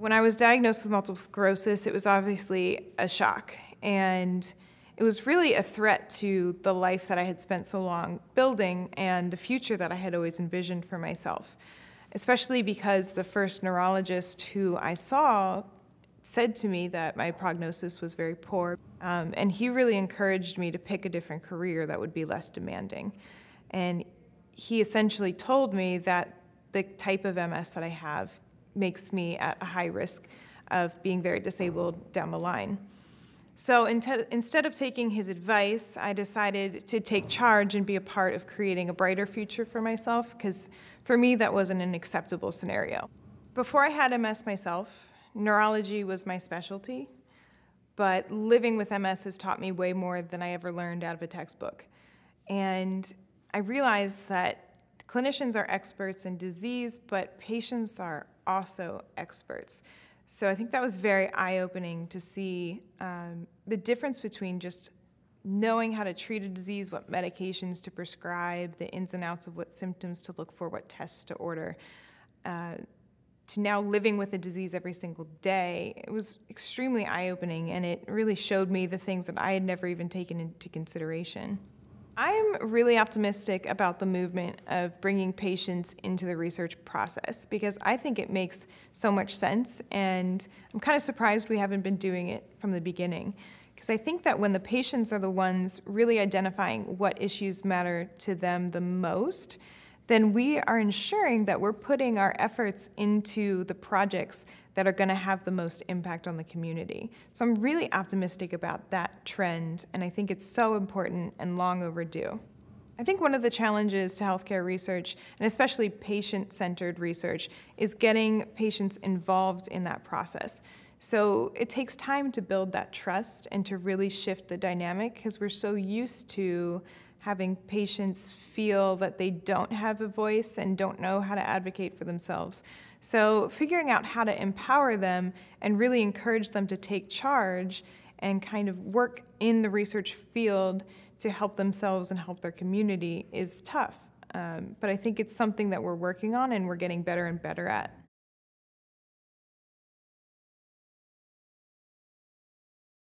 When I was diagnosed with multiple sclerosis, it was obviously a shock. And it was really a threat to the life that I had spent so long building and the future that I had always envisioned for myself. Especially because the first neurologist who I saw said to me that my prognosis was very poor. Um, and he really encouraged me to pick a different career that would be less demanding. And he essentially told me that the type of MS that I have makes me at a high risk of being very disabled down the line. So instead of taking his advice, I decided to take charge and be a part of creating a brighter future for myself, because for me, that wasn't an acceptable scenario. Before I had MS myself, neurology was my specialty, but living with MS has taught me way more than I ever learned out of a textbook. And I realized that clinicians are experts in disease, but patients are also experts. So I think that was very eye-opening to see um, the difference between just knowing how to treat a disease, what medications to prescribe, the ins and outs of what symptoms to look for, what tests to order, uh, to now living with a disease every single day. It was extremely eye-opening, and it really showed me the things that I had never even taken into consideration. I'm really optimistic about the movement of bringing patients into the research process because I think it makes so much sense and I'm kind of surprised we haven't been doing it from the beginning. Because I think that when the patients are the ones really identifying what issues matter to them the most, then we are ensuring that we're putting our efforts into the projects that are going to have the most impact on the community. So I'm really optimistic about that trend, and I think it's so important and long overdue. I think one of the challenges to healthcare research, and especially patient-centered research, is getting patients involved in that process. So it takes time to build that trust and to really shift the dynamic because we're so used to having patients feel that they don't have a voice and don't know how to advocate for themselves. So figuring out how to empower them and really encourage them to take charge and kind of work in the research field to help themselves and help their community is tough. Um, but I think it's something that we're working on and we're getting better and better at.